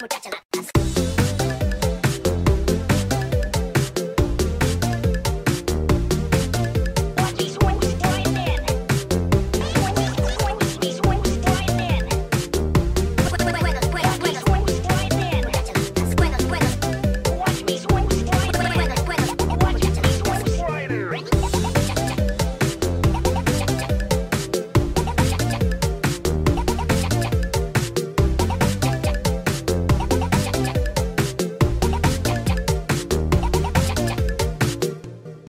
muchacha la